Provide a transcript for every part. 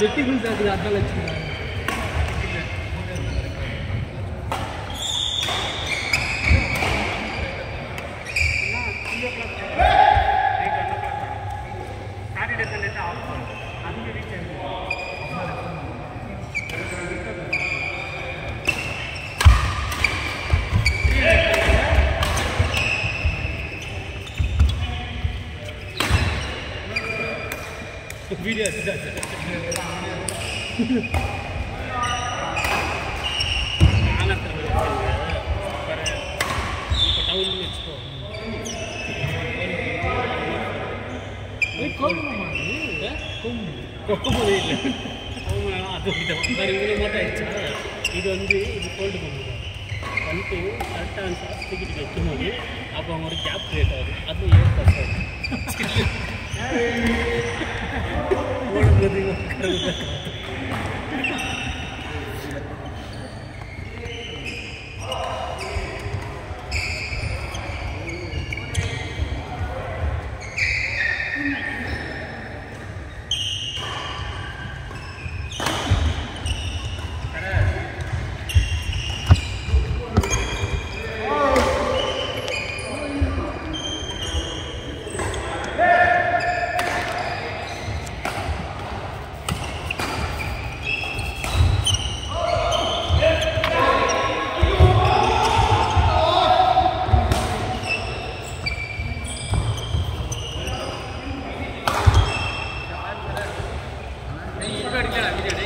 ಜೊತೆಗೂ ಸಾಕು ಅದಲ್ಲ வீடியோ எடுத்துட்டாச்சு ஆனத்தில் இல்லை கோமெல்லாம் அது வேறு இவ்வளோ மட்டும் ஆயிடுச்சா இது வந்து இது கோல்டு பண்ணுவோம் வந்துட்டு கரெக்டாக அந்த சாஸ் வைக்கும்போது அப்போ அவங்க ஒரு கேப் கிரியேட் ஆகுது அது で動くか Mira, mira, mira. É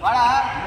完了啊。